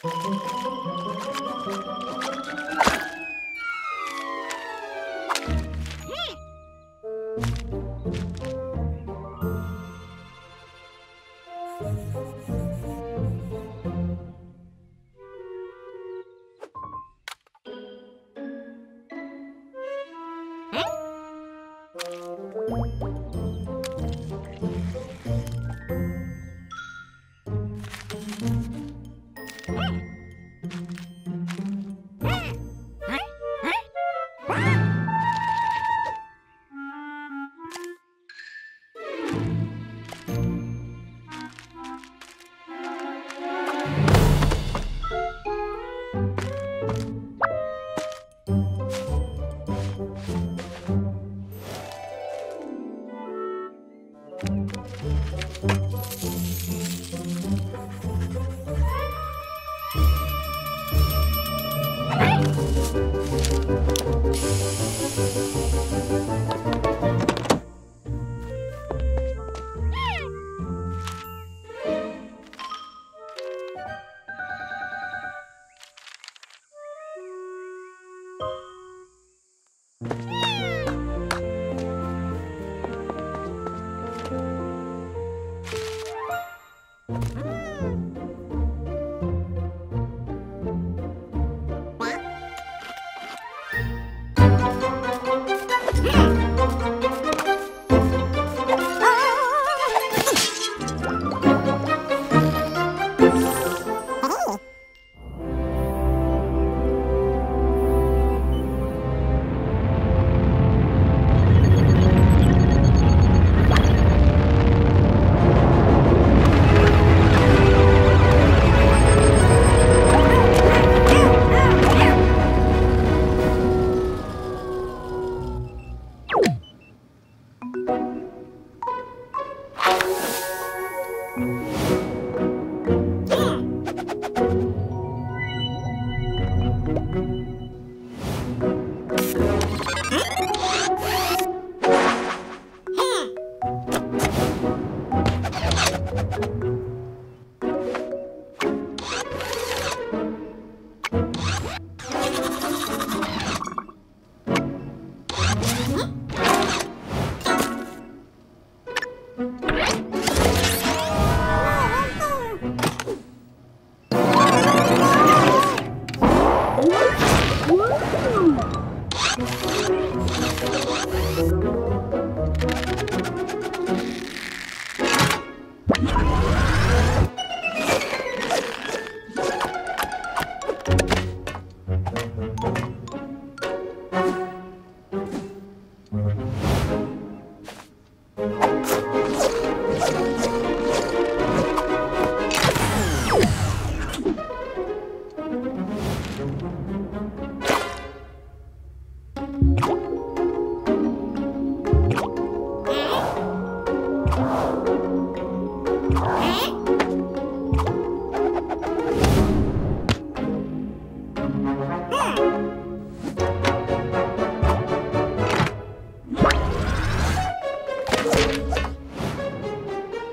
Hmm. Mmm!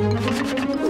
Música